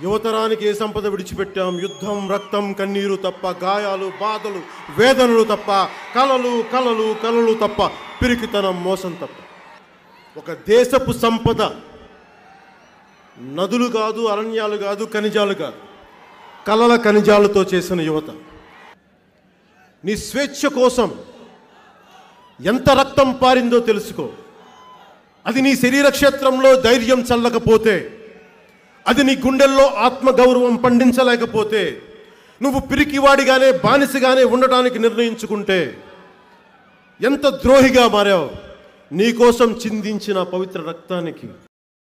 యువతరానికి ఏ సంపద విడిచిపెట్టాం? యుద్ధం రక్తం కన్నీరు తప్ప గాయాలు బాధలు వేదనలు తప్ప కలలు కలలు కలలు తప్ప పిరికితనం మోసం తప్ప. ఒక దేశపు సంపద నదులు కాదు అరణ్యాలు కాదు ఖనిజాలు కాదు. కలల ఖనిజాలతో చేసిన యువత. నీ స్వేచ్ఛ కోసం ఎంత రక్తం పారిందో తెలుసుకో. అది నీ శరీర క్షేత్రంలో ధైర్యం చల్లకపోతే అది నీ గుండెల్లో ఆత్మగౌరవం పండించలేకపోతే నువ్వు పిరికివాడిగానే బానిసగానే ఉండటానికి నిర్ణయించుకుంటే ఎంత ద్రోహిగా మారావు నీకోసం చిందించిన పవిత్ర రక్తానికి.